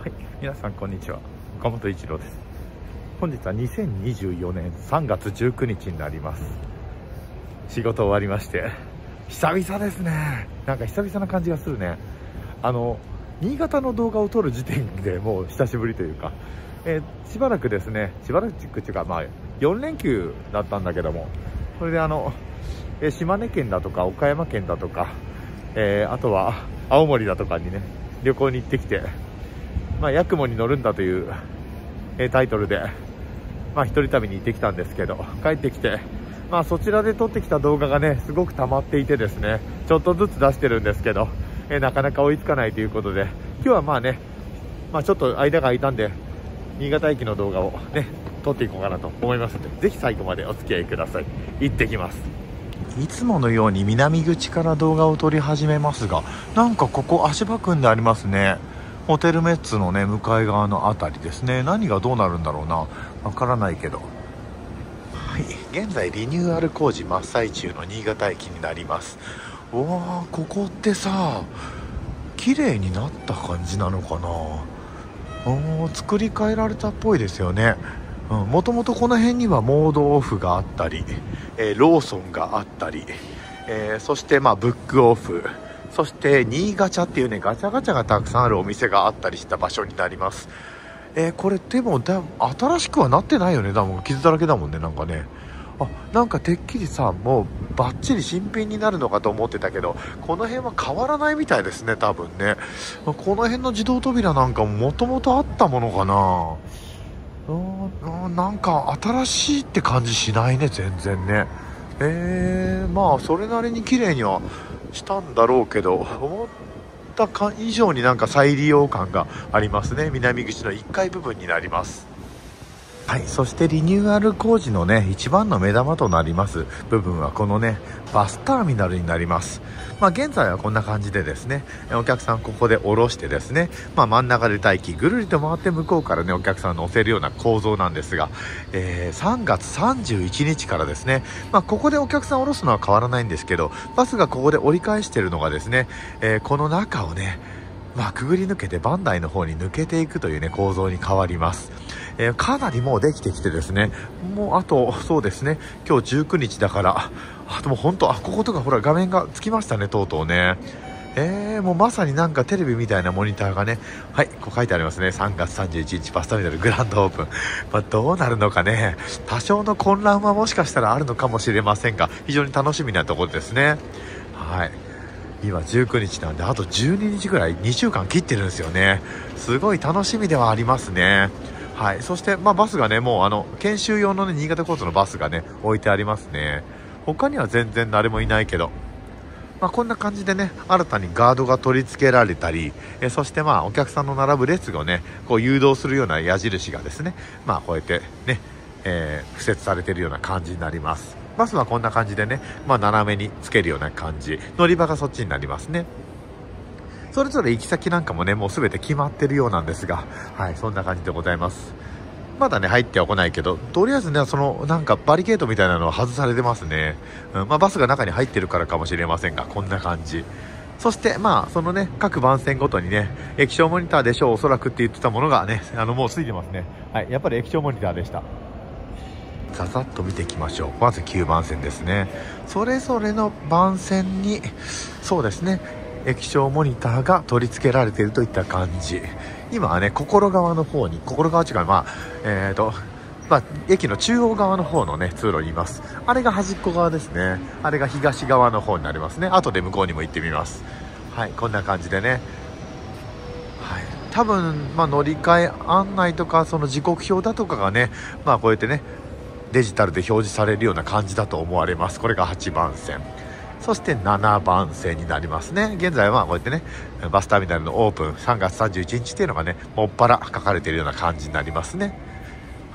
はい、皆さんこんにちは。岡本一郎です。本日は2024年3月19日になります。仕事終わりまして久々ですね。なんか久々な感じがするね。あの新潟の動画を撮る時点で もう久しぶりというか、えー、しばらくですねしばらくっていうかまあ4連休だったんだけども。それであの、えー、島根県だとか岡山県だとか、えー、あとは青森だとかにね旅行に行ってきてまあ、ヤクモに乗るんだという、え、タイトルで、まあ、一人旅に行ってきたんですけど、帰ってきて、まあ、そちらで撮ってきた動画がね、すごく溜まっていてですね、ちょっとずつ出してるんですけど、え、なかなか追いつかないということで、今日はまあね、まあ、ちょっと間が空いたんで、新潟駅の動画をね、撮っていこうかなと思いますので、ぜひ最後までお付き合いください。行ってきます。いつものように南口から動画を撮り始めますが、なんかここ足場組んでありますね。ホテルメッツのね向かい側の辺りですね。何がどうなるんだろうな。わからないけど。はい。現在リニューアル工事真っ最中の新潟駅になります。わあここってさ綺麗になった感じなのかな。お作り変えられたっぽいですよね。もともとこの辺にはモードオフがあったり、えー、ローソンがあったり、えー、そしてまあブックオフ。そして新ガチャっていうねガチャガチャがたくさんあるお店があったりした場所になります。えー、これでもだ新しくはなってないよね。多分傷だらけだもんねなんかね。あなんかてっきりさもうバッチリ新品になるのかと思ってたけどこの辺は変わらないみたいですね多分ね。この辺の自動扉なんかもともとあったものかな。なんか新しいって感じしないね全然ね。えー、まあそれなりに綺麗にはしたんだろうけど思った以上になんか再利用感がありますね。南口の1階部分になります。はいそしてリニューアル工事のね一番の目玉となります。部分はこのねバスターミナルになります。まあ、現在はこんな感じでですねお客さんここで降ろしてですね、まあ、真ん中で待機ぐるりと回って向こうからねお客さん乗せるような構造なんですが、えー、3月31日からですね、まあ、ここでお客さん降ろすのは変わらないんですけどバスがここで折り返しているのがですね、えー、この中をねまあ、くぐり抜けてバンダイの方に抜けていくというね構造に変わります、えー、かなりもうできてきてですねもうあとそうですね今日19日だからあでもう本当あこことかほら画面がつきましたねとうとうねえー、もうまさになんかテレビみたいなモニターがね、はい、こう書いてありますね。3月31日バスタミナルグランドオープン。まあ、どうなるのかね、多少の混乱はもしかしたらあるのかもしれませんが、非常に楽しみなところですね。はい。今19日なんで、あと12日ぐらい、2週間切ってるんですよね。すごい楽しみではありますね。はい。そして、まあ、バスがね、もうあの、研修用のね、新潟コースのバスがね、置いてありますね。他には全然誰もいないけど、まあ、こんな感じでね新たにガードが取り付けられたりえそしてまあお客さんの並ぶ列をねこう誘導するような矢印がですねまあこうやってね、えー、敷設されているような感じになりますバスはこんな感じでね、まあ、斜めにつけるような感じ乗り場がそっちになりますねそれぞれ行き先なんかもねもう全て決まってるようなんですがはいそんな感じでございますまだね、入ってはこないけど、とりあえずね、その、なんかバリケードみたいなのは外されてますね。うん、まあ、バスが中に入ってるからかもしれませんが、こんな感じ。そして、まあ、そのね、各番線ごとにね、液晶モニターでしょう、おそらくって言ってたものがね、あの、もうついてますね。はい、やっぱり液晶モニターでした。ざざっと見ていきましょう。まず9番線ですね。それぞれの番線に、そうですね、液晶モニターが取り付けられているといった感じ。今はね、心側の方に、心側違う、まあ、えーと、まあ、駅の中央側の方のね、通路にいます。あれが端っこ側ですね。あれが東側の方になりますね。後で向こうにも行ってみます。はい、こんな感じでね。はい、多分、まあ、乗り換え案内とか、その時刻表だとかがね、まあ、こうやってね、デジタルで表示されるような感じだと思われます。これが8番線。そして7番線になりますね。現在はこうやってね、バスターミナルのオープン3月31日っていうのがね、もっぱら書かれているような感じになりますね。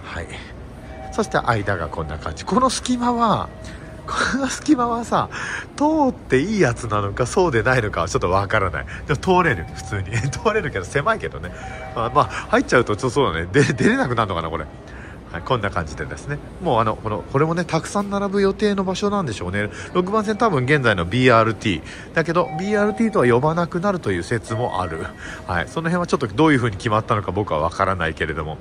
はい。そして間がこんな感じ。この隙間は、この隙間はさ、通っていいやつなのかそうでないのかはちょっとわからない。でも通れる、普通に。通れるけど狭いけどね。まあ、まあ、入っちゃうとちょっとそうだね。で出れなくなるのかな、これ。はい、こんな感じでですね。もうあのこのこれもねたくさん並ぶ予定の場所なんでしょうね。6番線多分現在の BRT だけど BRT とは呼ばなくなるという説もある、はい、その辺はちょっとどういう風に決まったのか僕は分からないけれども、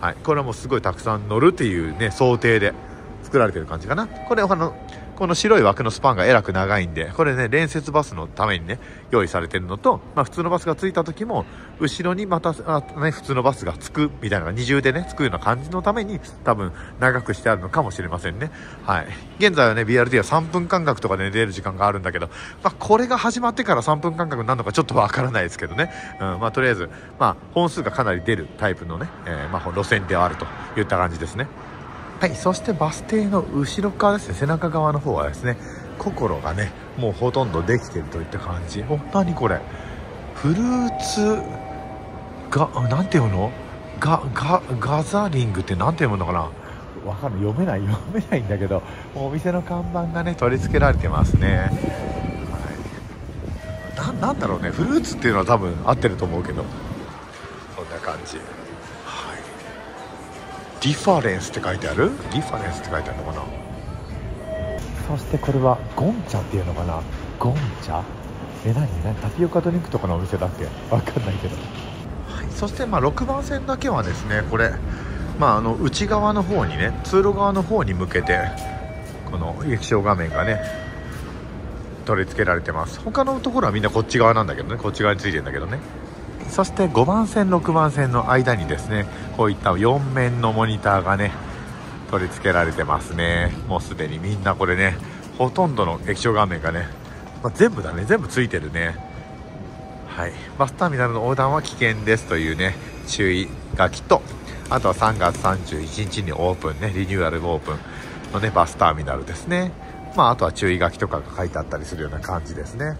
はい、これはもうすごいたくさん乗るっていうね想定で作られてる感じかな。これあのこの白い枠のスパンがえらく長いんでこれね連接バスのためにね用意されてるのと、まあ、普通のバスが着いた時も後ろにまたあ、ね、普通のバスが着くみたいな二重でね着くような感じのために多分長くしてあるのかもしれませんね。はい。現在はね BRT は3分間隔とかで、ね、出る時間があるんだけど、まあ、これが始まってから3分間隔になるのかちょっとわからないですけどね、うんまあ、とりあえず、まあ、本数がかなり出るタイプのね、えー、まあ、路線ではあるといった感じですね。はいそしてバス停の後ろ側ですね背中側の方はですね心がねもうほとんどできてるといった感じ。お何これ？フルーツが何て読むの？ガガガザリングって何て読むのかな？わかんない。読めない読めないんだけどお店の看板がね取り付けられてますね、はい、ななんだろうね。フルーツっていうのは多分合ってると思うけど。こんな感じ。ディファレンスって書いてある？ディファレンスって書いてあるのかな？そしてこれはゴンチャっていうのかな？ゴン茶え何？何？タピオカドリンクとかのお店だっけ？わかんないけど、はい、そしてまあ6番線だけはですねこれまああの内側の方にね通路側の方に向けてこの液晶画面がね取り付けられてます。他のところはみんなこっち側なんだけどね。こっち側についてるんだけどねそして5番線6番線の間にですねこういった4面のモニターがね取り付けられてますね。もうすでにみんなこれねほとんどの液晶画面がね、まあ、全部だね全部ついてるね。はい。バスターミナルの横断は危険ですというね注意書きとあとは3月31日にオープンねリニューアルオープンのねバスターミナルですね。まああとは注意書きとかが書いてあったりするような感じですね。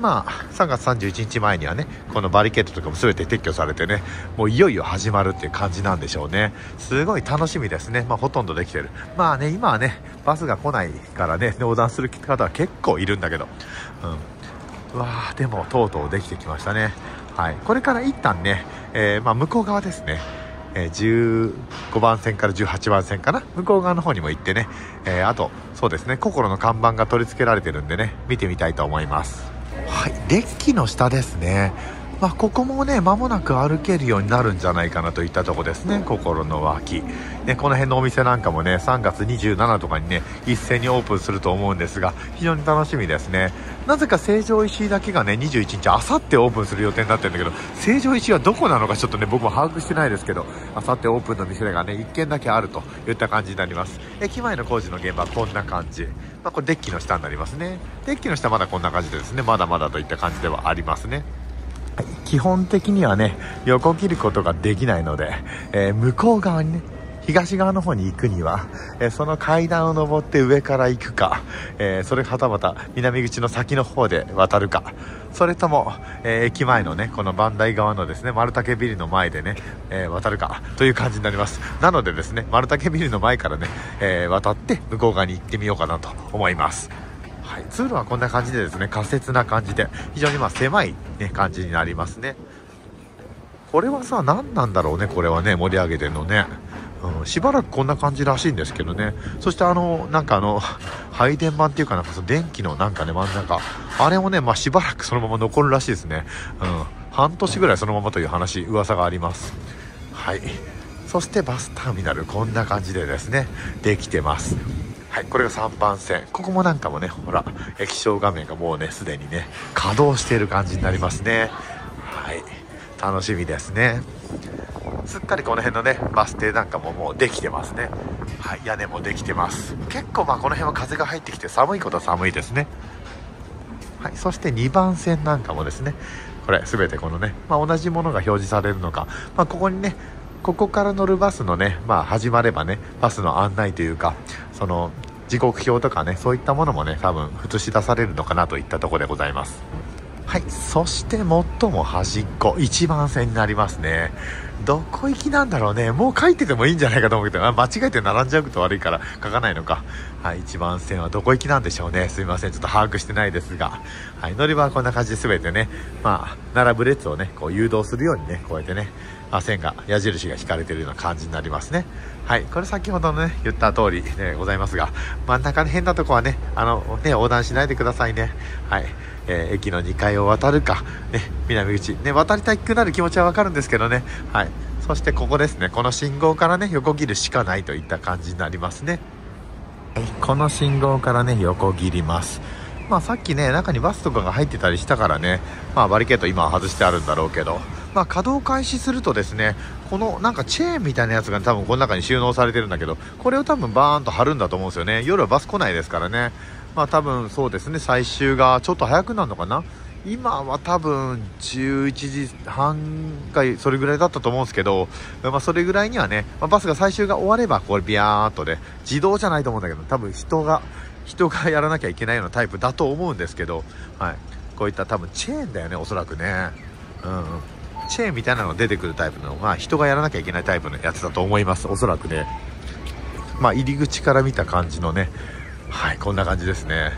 まあ、3月31日前にはねこのバリケードとかも全て撤去されてねもういよいよ始まるっていう感じなんでしょうね。すごい楽しみですね、まあ、ほとんどできてる。まあね今はねバスが来ないからね横断する方は結構いるんだけど、うん、うわーでもとうとうできてきましたね。はい。これから一旦ね、えー、まあ、向こう側ですね。え、15番線から18番線かな。向こう側の方にも行ってね、えー、あとそうですね心の看板が取り付けられてるんでね見てみたいと思います。はい、デッキの下ですね。まあ、ここもね、間もなく歩けるようになるんじゃないかなといったとこですね、心の脇。ね、この辺のお店なんかもね、3月27とかにね、一斉にオープンすると思うんですが、非常に楽しみですね。なぜか成城石井だけがね、21日、あさってオープンする予定になってるんだけど、成城石井はどこなのかちょっとね、僕も把握してないですけど、あさってオープンの店がね、1軒だけあるといった感じになります。駅前の工事の現場はこんな感じ。まあ、これデッキの下になりますね。デッキの下まだこんな感じでですね、まだまだといった感じではありますね。基本的にはね横切ることができないので、えー、向こう側にね東側の方に行くには、えー、その階段を上って上から行くか、えー、それはたまた南口の先の方で渡るかそれとも、えー、駅前のねこの磐梯側のですね丸竹ビルの前でね、え渡るかという感じになります。なのでですね丸竹ビルの前からね、え渡って向こう側に行ってみようかなと思います。い、通路はこんな感じでですね仮設な感じで非常にま狭い、ね、感じになりますね。これはさ何なんだろうねこれはね盛り上げてるのね、うん、しばらくこんな感じらしいんですけどね。そしてあのなんかあの配電盤っていうかなんかその電気のなんかね真ん中あれもね、まあ、しばらくそのまま残るらしいですね、うん、半年ぐらいそのままという話噂があります。はい。そしてバスターミナルこんな感じでですねできてます。はい、これが3番線。ここもなんかもねほら液晶画面がもうねすでにね稼働している感じになりますね。はい楽しみですね。すっかりこの辺のねバス停なんかももうできてますね。はい屋根もできてます。結構まあこの辺は風が入ってきて寒いことは寒いですね。はいそして2番線なんかもですね。これ全てこのね、まあ、同じものが表示されるのか、まあ、ここにねここから乗るバスのね、まあ、始まればねバスの案内というかその時刻表とかねそういったものもね多分映し出されるのかなといったところでございますはいそして最も端っこ1番線になりますねどこ行きなんだろうねもう書いててもいいんじゃないかと思うけど間違えて並んじゃうと悪いから書かないのかはい、1番線はどこ行きなんでしょうね。すいません。ちょっと把握してないですが。はい、乗り場はこんな感じで全てね、まあ、並ぶ列をね、こう誘導するようにね、こうやってね、あ線が、矢印が引かれてるような感じになりますね。はい、これ先ほどのね、言った通りでございますが、真ん中の変なとこはね、あの、ね、横断しないでくださいね。はい。えー、駅の2階を渡るか、ね、南口、ね、渡りたくなる気持ちはわかるんですけどね。はい。そしてここですね、この信号からね、横切るしかないといった感じになりますねはい。この信号からね横切りますまあさっきね中にバスとかが入ってたりしたからねまあバリケード今は外してあるんだろうけどまあ稼働開始するとですねこのなんかチェーンみたいなやつが多分この中に収納されてるんだけどこれを多分バーンと貼るんだと思うんですよね。夜はバス来ないですからね。まあ多分そうですね。最終がちょっと早くなるのかな。今は多分11時半かそれぐらいだったと思うんですけど、まあ、それぐらいにはね、まあ、バスが最終が終わればこれビヤーっとね自動じゃないと思うんだけど多分人が人がやらなきゃいけないようなタイプだと思うんですけど、はい、こういった多分チェーンだよねおそらくね、うん、チェーンみたいなのが出てくるタイプのが人がやらなきゃいけないタイプのやつだと思いますおそらくねまあ入り口から見た感じのねはいこんな感じですね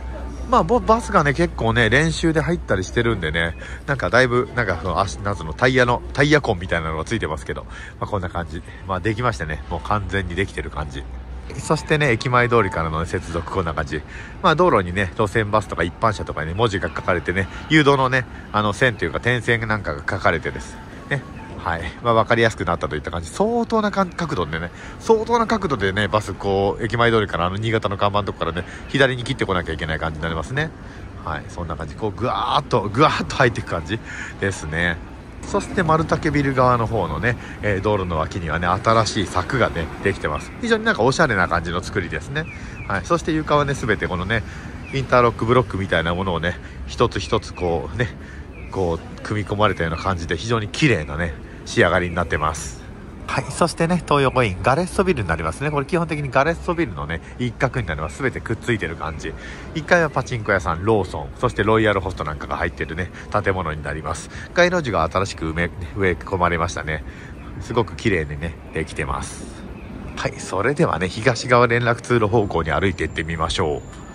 まあ、バスがね、結構ね、練習で入ったりしてるんでね、なんかだいぶ、なんかその足、なんの、タイヤの、タイヤ痕みたいなのがついてますけど、まあ、こんな感じ。まあ、できましたね。もう完全にできてる感じ。そしてね、駅前通りからの、ね、接続こんな感じ。まあ道路にね、路線バスとか一般車とかにね、文字が書かれてね、誘導のね、あの線というか点線なんかが書かれてです。ね、はい。まあ、分かりやすくなったといった感じ。相当な角度でね、相当な角度でね、バス、こう、駅前通りからあの新潟の看板のとこからね、左に切ってこなきゃいけない感じになりますね。はい。そんな感じ。こう、ぐわーっと、ぐわーっと入っていく感じですね。そして丸竹ビル側の方のね、えー、道路の脇にはね、新しい柵がね、できてます。非常になんかおしゃれな感じの作りですね。はい。そして床はね、すべてこのね、インターロックブロックみたいなものをね、一つ一つこうね、こう、組み込まれたような感じで非常に綺麗なね、仕上がりになってますはい、そしてね、東横イン、ガレッソビルになりますね。これ基本的にガレッソビルのね、一角になります。すべてくっついてる感じ。1階はパチンコ屋さん、ローソン、そしてロイヤルホストなんかが入ってるね、建物になります。街路樹が新しく埋め、植え込まれましたね。すごく綺麗にね、できてます。はい、それではね、東側連絡通路方向に歩いていってみましょう。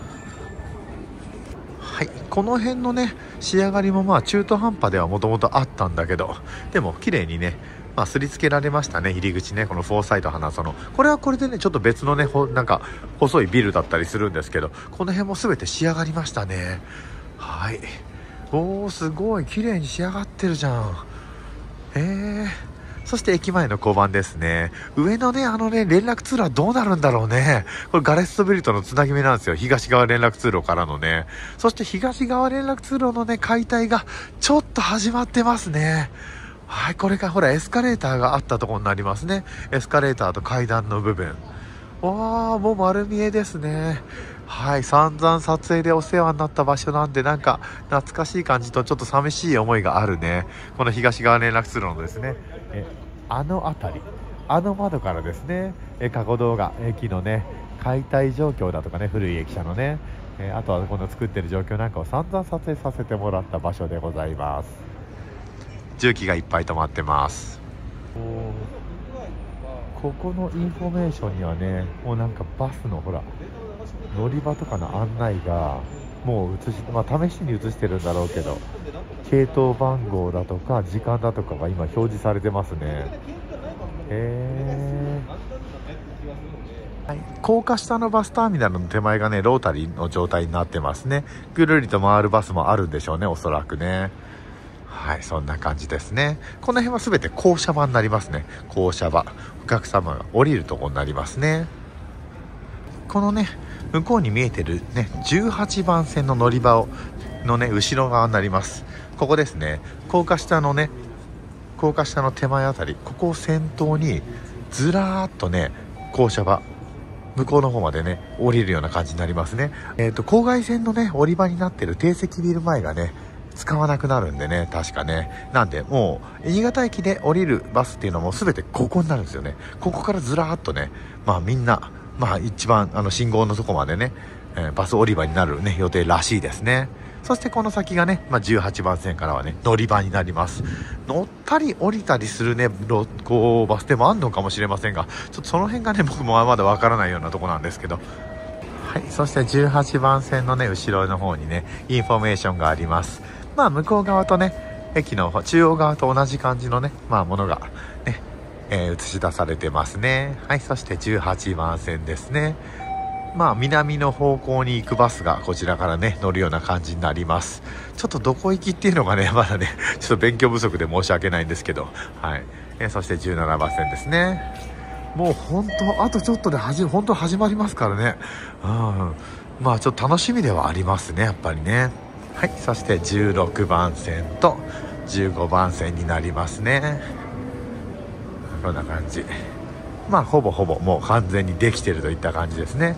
はい、この辺のね仕上がりもまあ中途半端ではもともとあったんだけどでも綺麗にねまあ、すりつけられましたね、入り口ね、このフォーサイト花園。これはこれでね、ちょっと別のね、なんか、細いビルだったりするんですけど、この辺も全て仕上がりましたね。はい。おー、すごい、綺麗に仕上がってるじゃん。えー。そして駅前の交番ですね。上のね、あのね、連絡通路はどうなるんだろうね。これガレットビルとのつなぎ目なんですよ。東側連絡通路からのね。そして東側連絡通路のね、解体がちょっと始まってますね。はい、これがほら、エスカレーターがあったところになりますね。エスカレーターと階段の部分。わー、もう丸見えですね。はい、散々撮影でお世話になった場所なんで、なんか懐かしい感じとちょっと寂しい思いがあるね。この東側連絡通路のですね、えあの辺り、あの窓からですね、え過去動画、駅のね、解体状況だとかね、古い駅舎のね、えあとはこの作ってる状況なんかを散々撮影させてもらった場所でございます。重機がいっぱい止まってます。ここのインフォメーションにはね、もうなんかバスのほら、乗り場とかの案内がもう映し、まあ、試しに映してるんだろうけど系統番号だとか時間だとかが今表示されてますね。へえはい、高架下のバスターミナルの手前がねロータリーの状態になってますね。ぐるりと回るバスもあるんでしょうねおそらくねはいそんな感じですね。この辺は全て降車場になりますね。降車場。お客様が降りるとこになりますね。このね向こうに見えてるね18番線の乗り場をのね後ろ側になります。ここですね。高架下のね高架下の手前あたりここを先頭にずらーっとね降車場。向こうの方までね降りるような感じになりますね。えっ、ー、と郊外線のね降り場になってる定石ビル前がね使わなくなるんでね、確かね。なんで、もう、新潟駅で降りるバスっていうのも全てここになるんですよね。ここからずらーっとね、まあみんな、まあ一番あの信号のとこまでね、えー、バス降り場になるね、予定らしいですね。そしてこの先がね、まあ、18番線からはね、乗り場になります。乗ったり降りたりするね、こう、バス停もあんのかもしれませんが、ちょっとその辺がね、僕もまだわからないようなとこなんですけど、はいそして18番線のね後ろの方にねインフォメーションがありますまあ向こう側とね駅の中央側と同じ感じのねまあものがね、えー、映し出されてますね。はいそして18番線ですね。まあ南の方向に行くバスがこちらからね乗るような感じになります。ちょっとどこ行きっていうのがね まだねちょっと勉強不足で申し訳ないんですけど。はい、えー、そして17番線ですね。もう本当あとちょっとで始本当始まりますからね。うん。まあちょっと楽しみではありますねやっぱりね。はいそして16番線と15番線になりますね。こんな感じ。まあほぼほぼもう完全にできてるといった感じですね。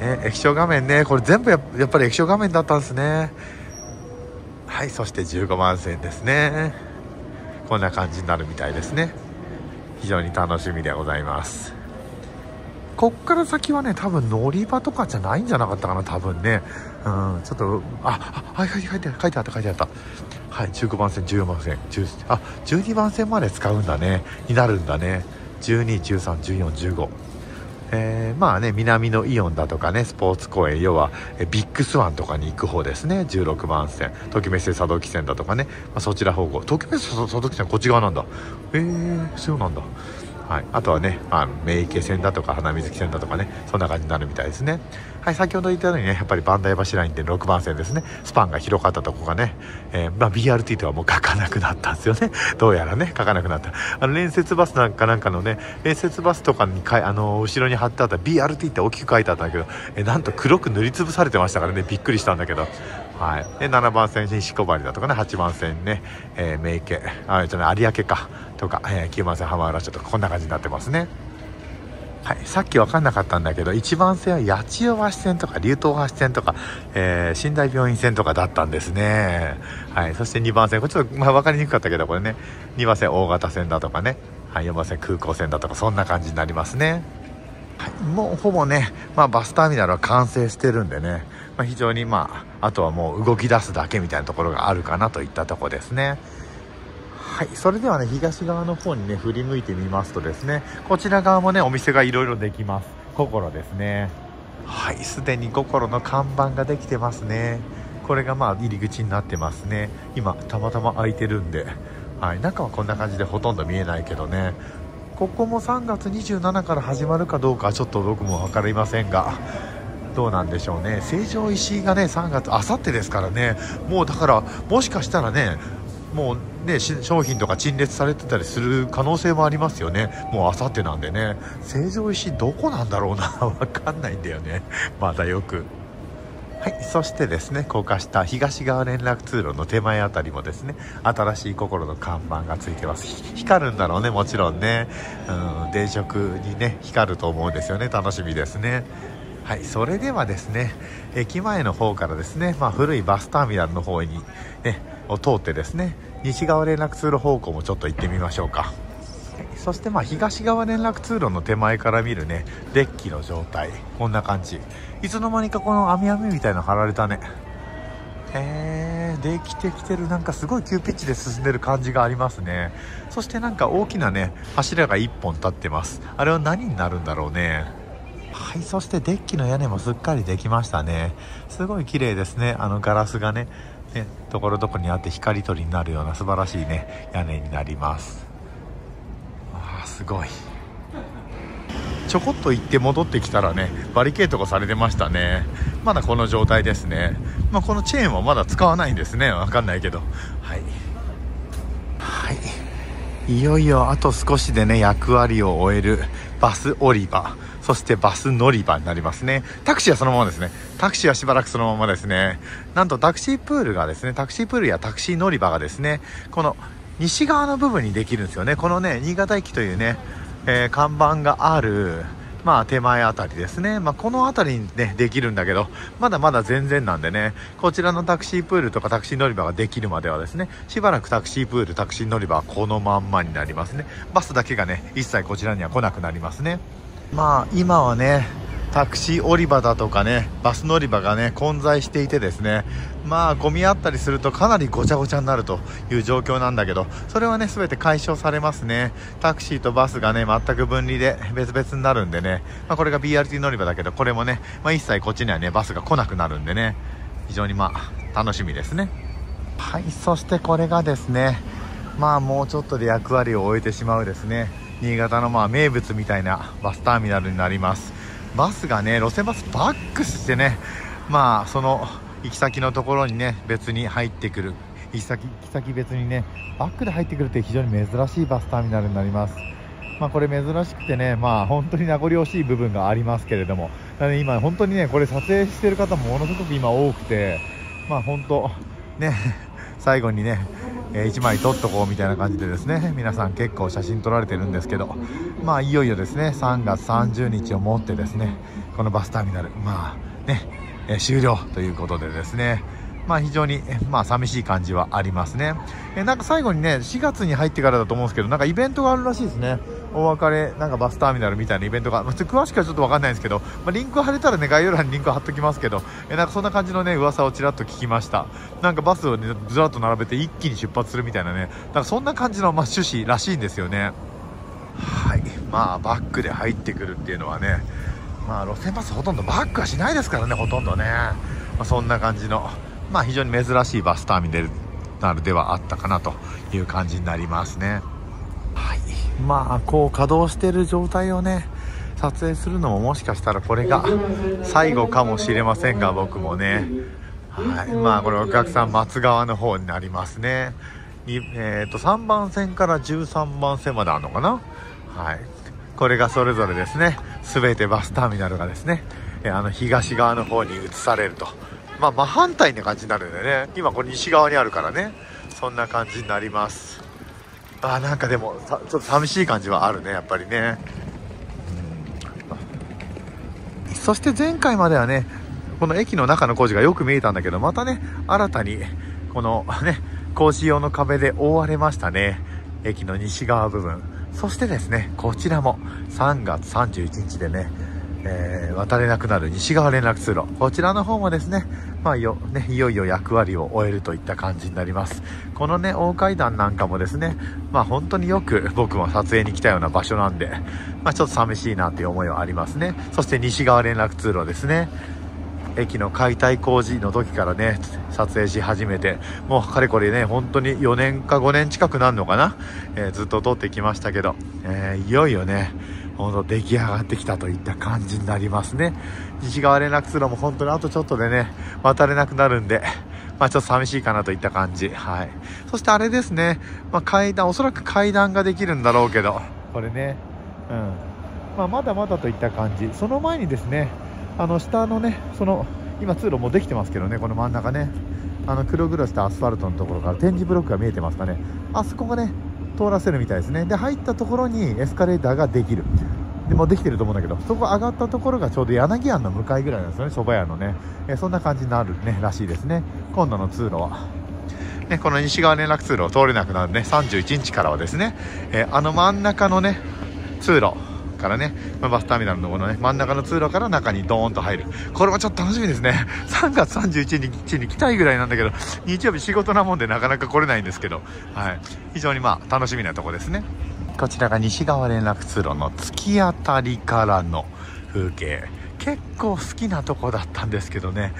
え液晶画面ね。これ全部やっぱり液晶画面だったんですね。はいそして15番線ですね。こんな感じになるみたいですね。非常に楽しみでございます。こっから先はね多分乗り場とかじゃないんじゃなかったかな多分ね。うんちょっとああはいはい書いて書いてあった書いてあった。はい15番線14番線10あ12番線まで使うんだね。になるんだね。12131415えー、まあね南のイオンだとかねスポーツ公園要はビッグスワンとかに行く方ですね。16番線ときめせ佐渡汽線だとかね、まあ、そちら方向。ときめせ佐渡汽線こっち側なんだ。えー、そうなんだ。はい、あとはね、まあ、名池線だとか花水木線だとかね。そんな感じになるみたいですね。はい先ほど言ったようにねやっぱり磐梯橋ラインで6番線ですね。スパンが広かったとこがね、えー、まあ、BRT とはもう書かなくなったんですよね。どうやらね書かなくなった。あの連接バスなんかなんかのね連接バスとかにかいあの後ろに貼ってあった BRT って大きく書いてあったんだけど、えー、なんと黒く塗りつぶされてましたからね。びっくりしたんだけど。はい、で7番線西小針だとかね8番線ね、えー、名家あじゃ有明かとか、えー、9番線浜浦町とかこんな感じになってますね。はい、さっき分かんなかったんだけど1番線は八千代橋線とか竜頭橋線とか、えー、寝台病院線とかだったんですね、はい、そして2番線。これちょっと、まあ、分かりにくかったけどこれね。2番線大型線だとかね、はい、4番線空港線だとかそんな感じになりますね、はい、もうほぼね、まあ、バスターミナルは完成してるんでね。まあ、非常にまああとはもう動き出すだけみたいなところがあるかなといったとこですね。はいそれではね東側の方にね振り向いてみますとですねこちら側もねお店がいろいろできます。心ですね。はいすでに心の看板ができてますね。これがまあ入り口になってますね。今たまたま開いてるんで。はい中はこんな感じでほとんど見えないけどね。ここも3月27から始まるかどうかちょっと僕も分かりませんがどうなんでしょうね。成城石井がね3月あさってですからね。もうだからもしかしたらねもうね商品とか陳列されてたりする可能性もありますよね。もうあさってなんでね。成城石どこなんだろうな。分かんないんだよね。まだよく。はい、そしてですね高架下東側連絡通路の手前あたりもですね新しい心の看板がついてます。光るんだろうねもちろんね。うん電飾にね光ると思うんですよね。楽しみですね。はい、それではですね駅前の方からですね、まあ、古いバスターミナルの方に、ね、を通ってですね西側連絡通路方向もちょっと行ってみましょうか、はいそしてまあ東側連絡通路の手前から見るねデッキの状態。こんな感じ。いつの間にかこの網網みたいなの貼られたね。へえできてきてる。なんかすごい急ピッチで進んでる感じがありますね。そしてなんか大きなね柱が1本立ってます。あれは何になるんだろうね。はいそしてデッキの屋根もすっかりできましたね。すごい綺麗ですね。あのガラスがね。ねところどころにあって光取りになるような素晴らしいね屋根になります。あすごい。ちょこっと行って戻ってきたらねバリケートがされてましたね。まだこの状態ですね、まあ、このチェーンはまだ使わないんですね。わかんないけど。はい。はい。いよいよあと少しでね役割を終えるバス降り場。そしてバス乗り場になりますね。タクシーはそのままですね。タクシーはしばらくそのままですね。なんとタクシープールがですね、タクシープールやタクシー乗り場がですね、この西側の部分にできるんですよね。このね、新潟駅というね、えー、看板がある、まあ手前あたりですね。まあこの辺りにね、できるんだけど、まだまだ全然なんでね、こちらのタクシープールとかタクシー乗り場ができるまではですね、しばらくタクシープール、タクシー乗り場はこのまんまになりますね。バスだけがね、一切こちらには来なくなりますね。まあ今はねタクシー降り場だとかねバス乗り場がね混在していてですねまあ混み合ったりするとかなりごちゃごちゃになるという状況なんだけどそれはね全て解消されますね。タクシーとバスがね全く分離で別々になるんでね、まあ、これが BRT 乗り場だけどこれもね、まあ、一切こっちにはねバスが来なくなるんでね非常にまあ楽しみですね。はいそしてこれがですねまあもうちょっとで役割を終えてしまうですね。新潟のまあ名物みたいなバスターミナルになります。バスがね路線バスバックしてねまあその行き先のところにね別に入ってくる。行き先行き先別にねバックで入ってくるって非常に珍しいバスターミナルになります。まあ、これ珍しくてね、まあ、本当に名残惜しい部分がありますけれども、今、本当にね、これ撮影している方もものすごく今多くて、まあ、本当、ね、最後にね、えー、1枚撮っとこうみたいな感じでですね皆さん結構写真撮られてるんですけどまあいよいよですね3月30日をもってですねこのバスターミナルまあね、えー、終了ということでですねまあ非常に、まあ寂しい感じはありますね。えなんか最後にね、4月に入ってからだと思うんですけど、なんかイベントがあるらしいですね。お別れ、なんかバスターミナルみたいなイベントが、まあ、詳しくはちょっとわかんないんですけど、まあ、リンク貼れたらね、概要欄にリンク貼っときますけど、えなんかそんな感じのね、噂をちらっと聞きました。なんかバスをね、ずらっと並べて一気に出発するみたいなね、なんかそんな感じの、まあ、趣旨らしいんですよね。はい。まあ、バックで入ってくるっていうのはね、まあ、路線バスほとんどバックはしないですからね、ほとんどね。まあ、そんな感じの、まあ、非常に珍しいバスターミナルではあったかなという感じになりますね。まあ、こう稼働してる状態をね、撮影するのももしかしたらこれが最後かもしれませんが、僕もね。はい。まあ、これお客さん松川の方になりますね。えーと、3番線から13番線まであるのかな。はい。これがそれぞれですね。全てバスターミナルがですねあの東側の方に移されると。まあ、真反対な感じになるんだよね。今これ西側にあるからね。そんな感じになります。あなんかでもちょっと寂しい感じはあるねやっぱりね。そして前回まではねこの駅の中の工事がよく見えたんだけどまたね新たにこのね工事用の壁で覆われましたね。駅の西側部分。そしてですねこちらも3月31日でねえー、渡れなくなる西側連絡通路。こちらの方もですね,、まあよねいよいよ役割を終えるといった感じになります。このね大階段なんかもですねまあ本当によく 僕も撮影に来たような場所なんで、まあ、ちょっと寂しいなという思いはありますね。そして西側連絡通路ですね。駅の解体工事の時からね撮影し始めてもうかれこれね本当に4年か5年近くなるのかな、えー、ずっと撮ってきましたけど、えー、いよいよねほんと出来上がってきたといった感じになりますね。西側連絡通路も本当にあとちょっとでね渡れなくなるんでまあちょっと寂しいかなといった感じ。はい。そしてあれですね、まあ、階段おそらく階段ができるんだろうけど。これね。うん。まあ、まだまだといった感じ。その前にですねあの下のねその今通路もできてますけどねこの真ん中ね。あの黒々したアスファルトのところから展示ブロックが見えてますかね。あそこがね通らせるみたいですね。で入ったところにエスカレーターができる。でもできてると思うんだけどそこ上がったところがちょうど柳庵の向かいぐらいなんですよね。蕎麦屋のね、えそんな感じになるねらしいですね。今度の通路は。ね、この西側連絡通路を通れなくなるね。31日からはですね、えー、あの真ん中のね通路。からね、まあ、バスターミナルのこのね真ん中の通路から中にドーンと入る。これもちょっと楽しみですね。3月31日に来たいぐらいなんだけど日曜日仕事なもんでなかなか来れないんですけど、はい、非常にまあ楽しみなとこですね。こちらが西側連絡通路の突き当たりからの風景。結構好きなとこだったんですけどね。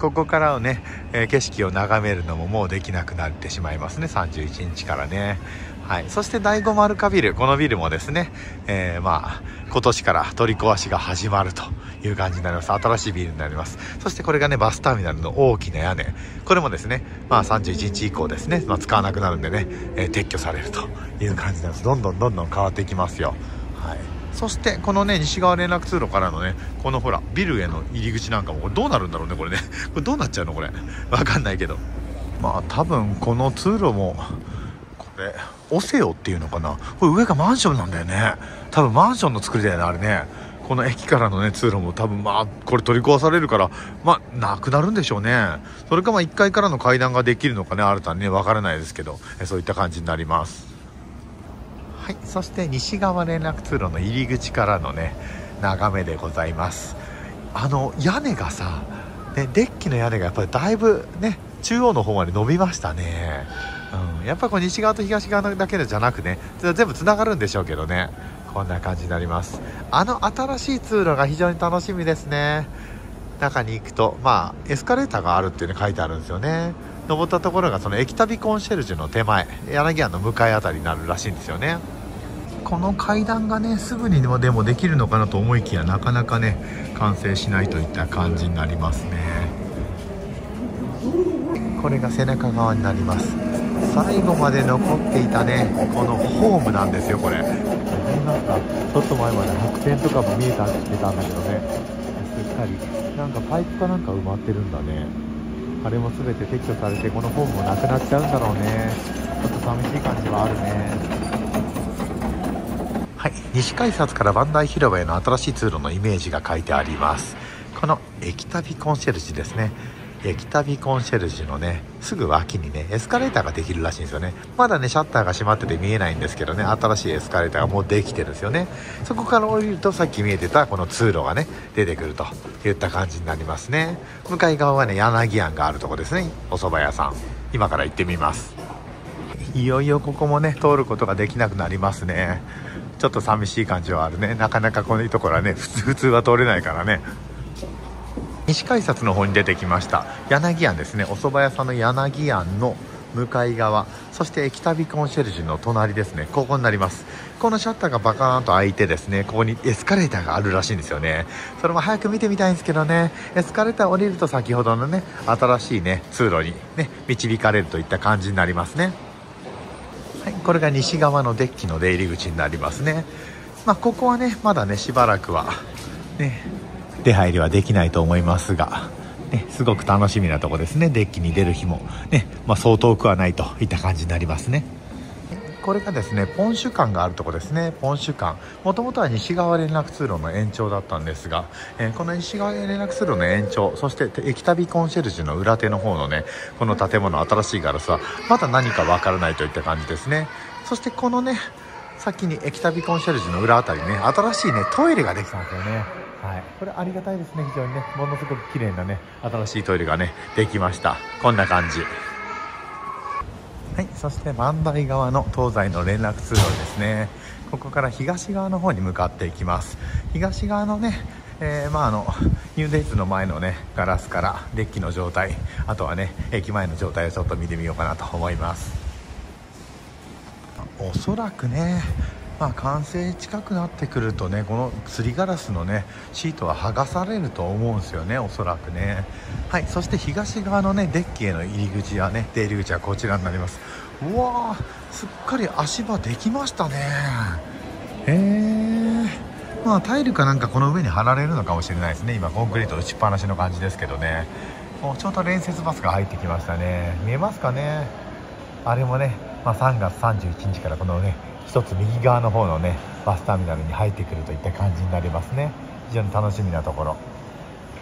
ここからをね景色を眺めるのももうできなくなってしまいますね。31日からね。はい、そして第五丸カビル。このビルもですね、えー、まあ今年から取り壊しが始まるという感じになります。新しいビルになります。そしてこれがねバスターミナルの大きな屋根。これもですねまあ31日以降ですね、まあ、使わなくなるんでね、えー、撤去されるという感じなんです。どんどんどんどん変わっていきますよ。はい。そしてこのね西側連絡通路からのねこのほらビルへの入り口なんかもこれどうなるんだろうねこれね。これどうなっちゃうのこれ。わかんないけど。まあ多分この通路もこれオセオっていうのかな。これ上がマンションなんだよね。多分マンションの作りだよねあれね。この駅からのね通路も多分まあこれ取り壊されるからまあなくなるんでしょうね。それかまあ1階からの階段ができるのかね新たにね分からないですけど。そういった感じになります。はい。そして西側連絡通路の入り口からのね眺めでございます。あの屋根がさ、ね、デッキの屋根がやっぱりだいぶね中央の方まで伸びましたね、うん、やっぱこう西側と東側だけじゃなくね全部つながるんでしょうけどね。こんな感じになります。あの新しい通路が非常に楽しみですね。中に行くとまあエスカレーターがあるっていうの書いてあるんですよね。登ったところがその駅旅コンシェルジュの手前柳屋の向かいあたりになるらしいんですよね。この階段がねすぐにでもでもできるのかなと思いきやなかなかね完成しないといった感じになりますね。これが背中側になります。最後まで残っていたねこのホームなんですよこれ。なんかちょっと前まで白線とかも見えたしてたんだけどね。すっかり。なんかパイプかなんか埋まってるんだね。あれも全て撤去されてこのホームもなくなっちゃうんだろうね。ちょっと寂しい感じはあるね。はい。西改札から磐梯広場への新しい通路のイメージが書いてあります。この駅旅コンシェルジュですね。駅旅コンシェルジュのねすぐ脇にねエスカレーターができるらしいんですよね。まだねシャッターが閉まってて見えないんですけどね新しいエスカレーターがもうできてるんですよね。そこから降りるとさっき見えてたこの通路がね出てくるといった感じになりますね。向かい側はね柳庵があるとこですね。お蕎麦屋さん。今から行ってみます。いよいよここもね通ることができなくなりますね。ちょっと寂しい感じはあるね。なかなかこのところはね普通普通は通れないからね。西改札の方に出てきました。柳庵ですね。お蕎麦屋さんの柳庵の向かい側。そして駅旅コンシェルジュの隣ですね。ここになります。このシャッターがバカーンと開いてですね。ここにエスカレーターがあるらしいんですよね。それも早く見てみたいんですけどね。エスカレーター降りると先ほどのね新しいね通路にね導かれるといった感じになりますね。はい、これが西側のデッキの出入り口になりますね、まあ、ここはねまだねしばらくはね出入りはできないと思いますが、ね、すごく楽しみなとこですね。デッキに出る日も。ね、まあ、そう遠くはないといった感じになりますね。これがですねポンシュ館があるとこですね。ポンシュ館もともとは西側連絡通路の延長だったんですが、えー、この西側連絡通路の延長そして駅旅コンシェルジュの裏手の方のねこの建物新しいガラスはまだ何かわからないといった感じですね。そしてこのね先に駅旅コンシェルジュの裏あたりね新しいねトイレができたんですよね。はい、これありがたいですね非常にね。ものすごく綺麗なね。新しいトイレがねできました。こんな感じ。はい、そして万代側の東西の連絡通路ですね。ここから東側の方に向かっていきます。東側のね、えー、まああのニューデイズの前のねガラスからデッキの状態あとはね駅前の状態をちょっと見てみようかなと思います。おそらくねまあ、完成近くなってくるとねこのすりガラスのねシートは剥がされると思うんですよねおそらくね。はいそして東側のねデッキへの入り口はね出入り口はこちらになります。うわーすっかり足場できましたね。へえまあタイルかなんかこの上に貼られるのかもしれないですね。今コンクリート打ちっぱなしの感じですけどね。もうちょうど連接バスが入ってきましたね。見えますかね。あれもね、まあ、3月31日からこのね1つ右側の方のねバスターミナルに入ってくるといった感じになりますね。非常に楽しみなところ。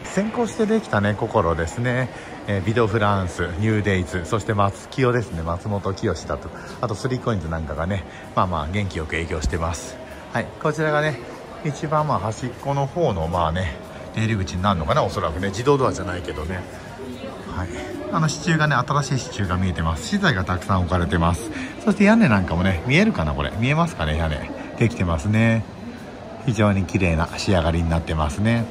先行してできたね心ですね、えー、ビドフランスニューデイズそして松清ですね。松本清だと。あとスリーコインズなんかがねまあまあ元気よく営業してます。はいこちらがね一番まあ端っこの方のまあね出入り口になるのかなおそらくね。自動ドアじゃないけどね。はい。あの支柱がね新しい支柱が見えてます。資材がたくさん置かれてます。そして屋根なんかもね見えるかなこれ。見えますかね屋根。できてますね。非常に綺麗な仕上がりになってますね。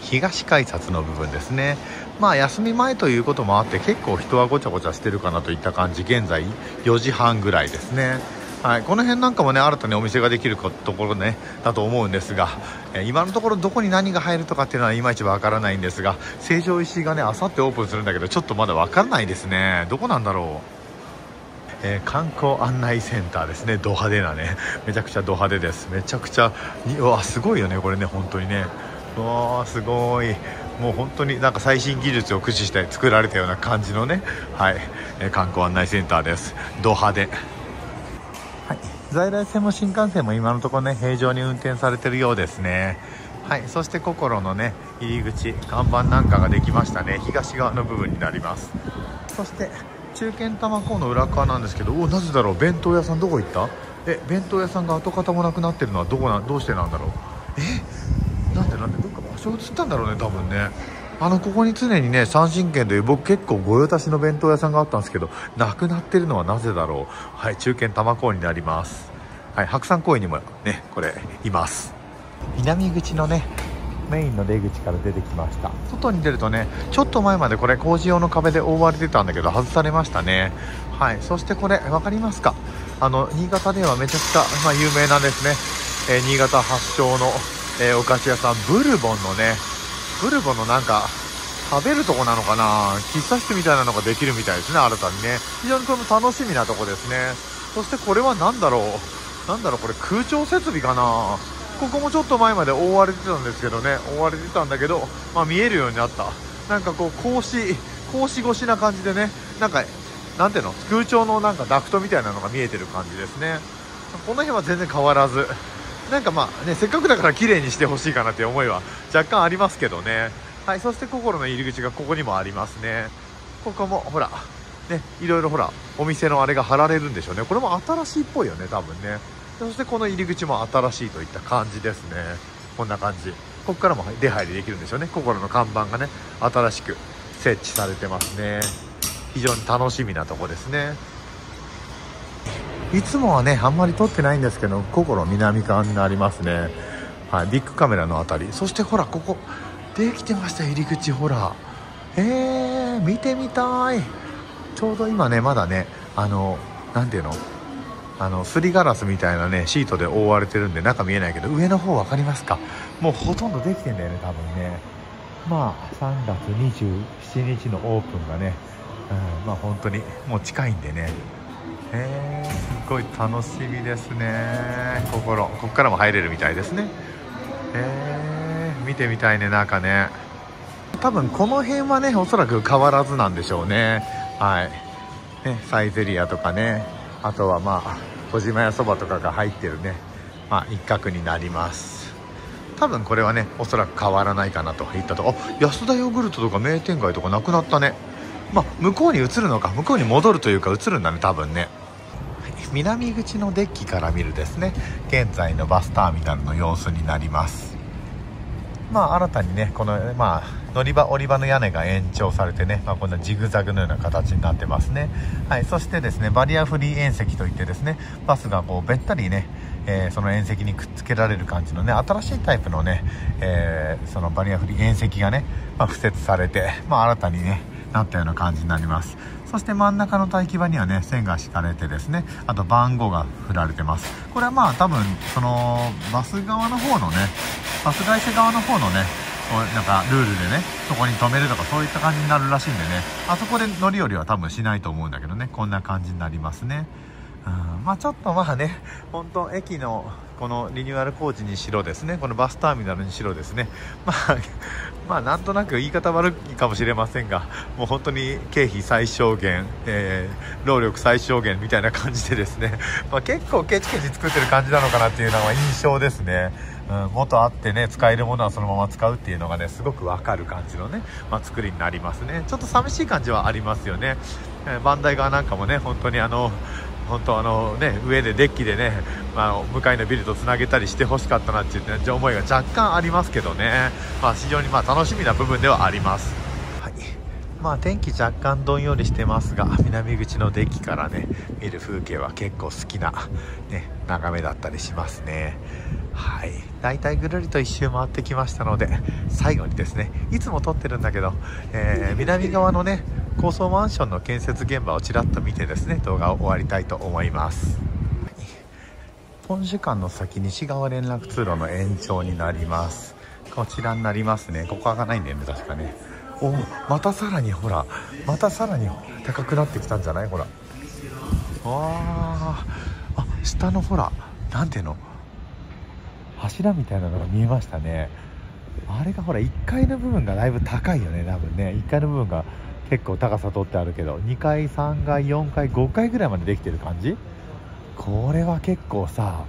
東改札の部分ですね。まあ休み前ということもあって結構人はごちゃごちゃしてるかなといった感じ現在4時半ぐらいですね。はい、この辺なんかもね新たにお店ができるところねだと思うんですが、え今のところどこに何が入るとかっていうのはいまいちわからないんですが成城石井がねあさってオープンするんだけどちょっとまだわからないですね。どこなんだろう。えー、観光案内センターですね、ド派手なね、めちゃくちゃド派手です、めちゃくちゃ、うわ、すごいよね、これね、本当にね、うわすごい、もう本当になんか最新技術を駆使して作られたような感じのね、はい、えー、観光案内センターです、ド派手。はい、在来線も新幹線も今のところね平常に運転されてるようですね。はい。そして心のね入り口看板なんかができましたね。東側の部分になります。そして中堅玉港の裏側なんですけどおなぜだろう？弁当屋さんどこ行った？え弁当屋さんが跡形もなくなってるのはどこなどうしてなんだろう？えなんでなんでどっか忘所移ったんだろうね多分ね。あのここに常にね三神軒という僕結構御用達の弁当屋さんがあったんですけどなくなってるのはなぜだろう？はい中堅玉子になります。はい白山公園にもねこれいます。南口のねメインの出口から出てきました。外に出るとねちょっと前までこれ工事用の壁で覆われてたんだけど外されましたね。はい。そしてこれ分かりますか？あの新潟ではめちゃくちゃ、まあ、有名なんですね、えー、新潟発祥の、えー、お菓子屋さんブルボンのねブルボンのなんか食べるとこなのかな？喫茶室みたいなのができるみたいですね新たにね。非常にこれも楽しみなとこですね。そしてこれは何だろう？なんだろう？これ空調設備かな？ここもちょっと前まで覆われてたんですけどね。覆われてたんだけど、まあ、見えるようになった。なんかこう格子格子越しな感じでねなんかなんていうの？空調のなんかダクトみたいなのが見えてる感じですね。この辺は全然変わらず。なんかまあねせっかくだから綺麗にしてほしいかなっていう思いは若干ありますけどね。はいそして心の入り口がここにもありますね。ここもほらねいろいろほらお店のあれが貼られるんでしょうね。これも新しいっぽいよね多分ね。そしてこの入り口も新しいといった感じですね。こんな感じ。ここからも出入りできるんでしょうね。心の看板がね新しく設置されてますね。非常に楽しみなとこですね。いつもはねあんまり撮ってないんですけど心南側になりますね。はいビッグカメラの辺り。そしてほらここ。できてました入り口ほら。えー、見てみたい。ちょうど今ねまだねあの何ていうの？あのすりガラスみたいなねシートで覆われてるんで中見えないけど上の方分かりますか？もうほとんどできてんだよね多分ね。まあ3月27日のオープンがね、うん、まあ本当にもう近いんでね。え、すごい楽しみですね。心ここからも入れるみたいですね。え、見てみたいね中ね。多分この辺はねおそらく変わらずなんでしょうね。はい。ねサイゼリアとかね。あとはまあ小島屋そばとかが入ってるね、まあ、一角になります。多分これはねおそらく変わらないかなといったと。あ安田ヨーグルトとか名店街とかなくなったね。まあ向こうに移るのか向こうに戻るというか移るんだね多分ね。南口のデッキから見るですね。現在のバスターミナルの様子になります。まあ新たにねこのまあ乗り場降り場の屋根が延長されてね、まあ、こんなジグザグのような形になってますね、はい、そしてですねバリアフリー縁石といってですねバスがこうべったりねえー、その縁石にくっつけられる感じのね新しいタイプのね、えー、そのバリアフリー縁石がね、まあ、敷設されて、まあ、新たにねなったような感じになります。そして真ん中の待機場にはね線が敷かれてですねあと番号が振られてます。これはまあ多分そのバス側の方のねバス会社側の方のねなんかルールでねそこに止めるとかそういった感じになるらしいんでね。あそこで乗り降りは多分しないと思うんだけどね。こんな感じになりますね。うん。まあちょっとまあね本当駅のこのリニューアル工事にしろですねこのバスターミナルにしろですね。まあ まあなんとなく言い方悪いかもしれませんがもう本当に経費最小限、えー、労力最小限みたいな感じでですね、まあ、結構ケチケチ作ってる感じなのかなっていうのは印象ですね。うん、元あってね使えるものはそのまま使うっていうのがねすごくわかる感じのね、まあ、作りになりますね。ちょっと寂しい感じはありますよね、えー、バンダイ側なんかもね本当にあの本当あのね上でデッキでね、まあ、向かいのビルとつなげたりしてほしかったなっていう、ね、思いが若干ありますけどね、まあ、非常にまあ楽しみな部分ではあります。はいまあ、天気若干どんよりしてますが南口のデッキからね見る風景は結構好きな、ね、眺めだったりしますね。はい大体ぐるりと1周回ってきましたので最後にですねいつも撮ってるんだけど、えー、南側のね高層マンションの建設現場をちらっと見てですね動画を終わりたいと思います。本主間の先西側連絡通路の延長になります。こちらになりますね。ここ開かないんだよね確かね。おまたさらにほらまたさらに高くなってきたんじゃない？ほら。わあ下のほら何ていうの？柱みたいなのが見えましたね。あれがほら1階の部分がだいぶ高いよね多分ね。1階の部分が結構高さ取ってあるけど2階3階4階5階ぐらいまでできてる感じ？これは結構さ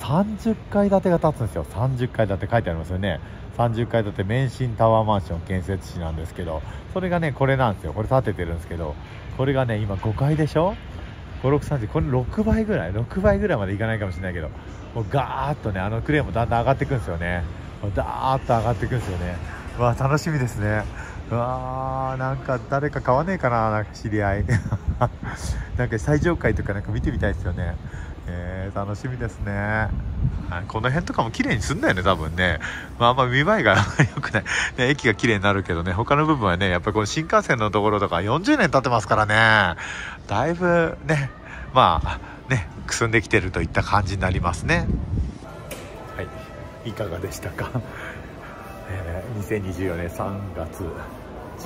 30階建てが建つんですよ。30階建て書いてありますよね。30階建て免震タワーマンション建設士なんですけどそれがねこれなんですよ。これ建ててるんですけどこれがね今5階でしょ？5630これ6倍ぐらい？6倍ぐらいまでいかないかもしれないけどもうガーッとねあのクレーンもだんだん上がっていくんですよね。ダーッと上がっていくんですよね。わ楽しみですね。うわーなんか誰か買わねえかななんか知り合い。なんか最上階とかなんか見てみたいですよね。えー、楽しみですね。この辺とかも綺麗にすんだよね多分ね。まああんま見栄えが良くない、ね、駅が綺麗になるけどね。他の部分はねやっぱりこの新幹線のところとか40年経ってますからね。だいぶねまあねくすんできてるといった感じになりますね。はい。いかがでしたか、えー、2024年3月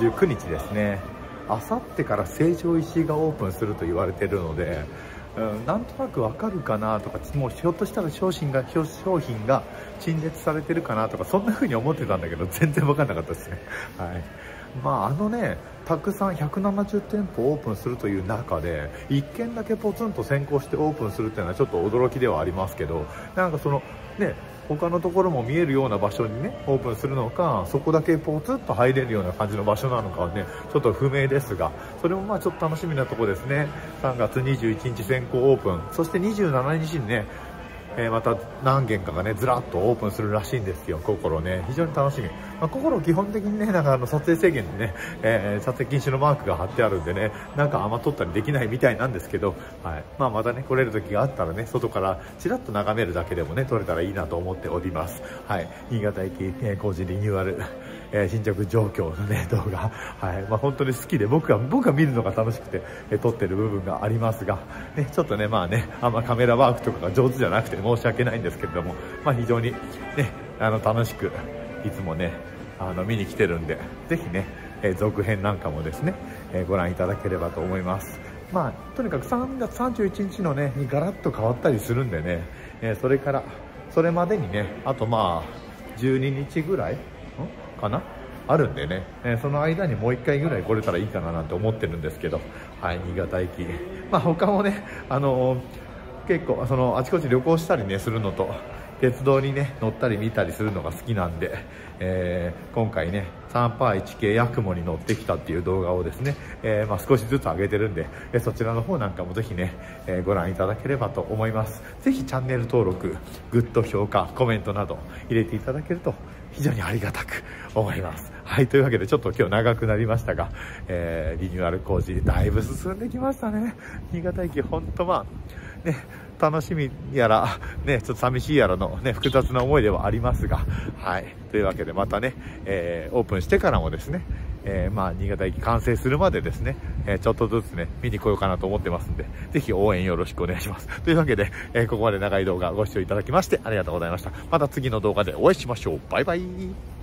19日ですね。あさってから成城石井がオープンすると言われてるのでうん、なんとなくわかるかなとかもうひょっとしたら商品が商品が陳列されてるかなとかそんな風に思ってたんだけど全然分かんなかったですね。はい。まあ、あのねたくさん170店舗オープンするという中で1軒だけポツンと先行してオープンするっていうのはちょっと驚きではありますけどなんかそのね他のところも見えるような場所にねオープンするのかそこだけポツッと入れるような感じの場所なのかはねちょっと不明ですがそれもまあちょっと楽しみなところですね。3月21日先行オープン。そして27日にねえ、また何軒かがねずらっとオープンするらしいんですよ心ね。非常に楽しみ、まあ、心基本的にねなんかあの撮影制限でね、えー、撮影禁止のマークが貼ってあるんでねなんかあんま撮ったりできないみたいなんですけど、はい。まあ、またね来れる時があったらね外からちらっと眺めるだけでもね撮れたらいいなと思っております。はい。新潟駅、えー、工事リニューアル えー、進捗状況のね、動画、はい。まあ、本当に好きで、僕は、僕は見るのが楽しくて、えー、撮ってる部分がありますが、ね、ちょっとね、まあね、あんまカメラワークとかが上手じゃなくて申し訳ないんですけれども、まあ、非常にね、あの、楽しく、いつもね、あの、見に来てるんで、ぜひね、え、続編なんかもですね、えご覧いただければと思います。まあ、とにかく3月31日のね、にガラッと変わったりするんでね、えそれから、それまでにね、あとまあ、12日ぐらいかな？あるんでね、え、その間にもう1回ぐらい来れたらいいかななんて思ってるんですけど、はい、新潟行き、まあ、他もね、あのー、結構そのあちこち旅行したりねするのと鉄道にね乗ったり見たりするのが好きなんで、えー、今回ね381系やくもに乗ってきたっていう動画をですね、えー、まあ、少しずつ上げてるんで、えそちらの方なんかもぜひね、えご覧いただければと思います。ぜひチャンネル登録グッド評価コメントなど入れていただけると非常にありがたく思います。はいというわけでちょっと今日長くなりましたが、えー、リニューアル工事だいぶ進んできましたね。新潟駅本当まあね楽しみやら、ね、ちょっと寂しいやらの、ね、複雑な思いではありますが、はい。というわけでまたね、えー、オープンしてからもですね、えー、まあ、新潟駅完成するまでですね、えー、ちょっとずつね、見に来ようかなと思ってますんで、ぜひ応援よろしくお願いします。というわけで、え、ここまで長い動画ご視聴いただきましてありがとうございました。また次の動画でお会いしましょう。バイバイ。